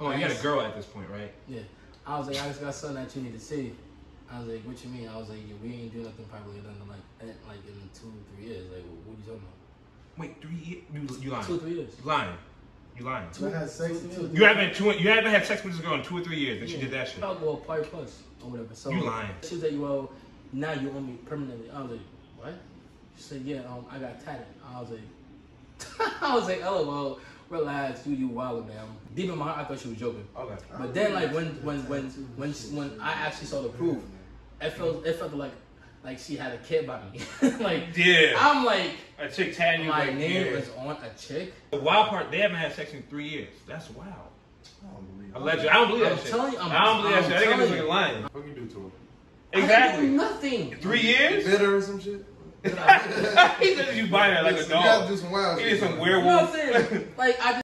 Hold on, you had a girl at this point, right? Yeah. I was like, I just got something that you need to see. I was like, what you mean? I was like, yeah, we ain't do nothing probably in like eh, like in two, three years. Like, what are you talking about? Wait, three years? You, you lying? Two, three years. You lying? You lying? I had sex in two. You haven't two, you haven't had sex with this girl in two or three years, and she did that shit. Probably well, party plus or whatever. So You lying. She was like, well, now you own me permanently. I was like, what? She said, yeah, um, I got tatted. I was like, I was like, lol, relax, you you wild man. Deep in my heart, I thought she was joking. Okay. But then, like when when when when when I actually saw the proof, it felt it felt like like she had a kid by me. like Yeah. I'm like A chick tatting you my like name yeah. is on a chick. The wild part, they haven't had sex in three years. That's wild. I don't believe it. Allegedly, I don't believe that I'm shit. telling you, I'm- I don't believe that I'm shit. I think telling this you. nigga lying. What can you do to her? I didn't Exactly. do nothing. Three years? Bitter or some shit? he said you buy that like a You gotta dog. do some wild He shit. did some werewolf. Nothing. like I just